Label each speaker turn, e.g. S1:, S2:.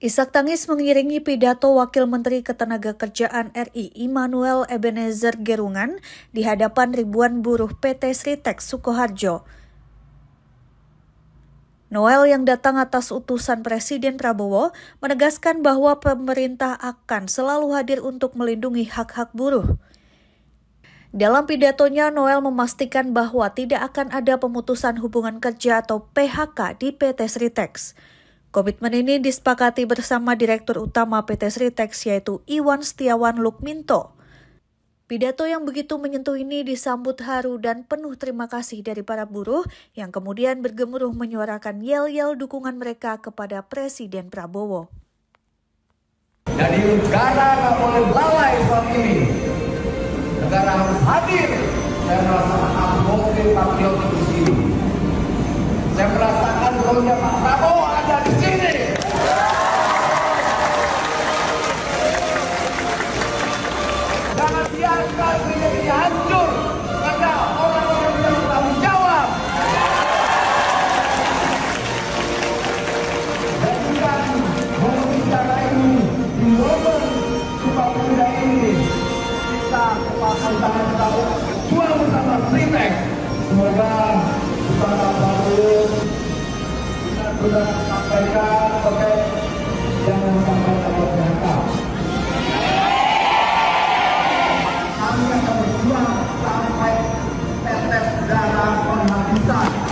S1: Isak tangis mengiringi pidato Wakil Menteri Ketenagakerjaan RI Immanuel Ebenezer Gerungan di hadapan ribuan buruh PT Sritex Sukoharjo. Noel yang datang atas utusan Presiden Prabowo menegaskan bahwa pemerintah akan selalu hadir untuk melindungi hak-hak buruh. Dalam pidatonya, Noel memastikan bahwa tidak akan ada pemutusan hubungan kerja atau PHK di PT Sritex. Komitmen ini disepakati bersama Direktur Utama PT Sritex yaitu Iwan Setiawan Lukminto. Pidato yang begitu menyentuh ini disambut haru dan penuh terima kasih dari para buruh yang kemudian bergemuruh menyuarakan yel-yel dukungan mereka kepada Presiden Prabowo.
S2: Jadi negara nggak boleh lalai soal ini. Negara harus hadir. Saya merasakan patriotik di sini. Saya merasakan rohnya Pak Bapak Pemuda ini kita kepakan tangan kita. Jual bersama Sritek. Semoga bersama terus kita sudah sampaikan terkait jangan sampai terlalu kami akan berjuang sampai tetes darah penghabisan.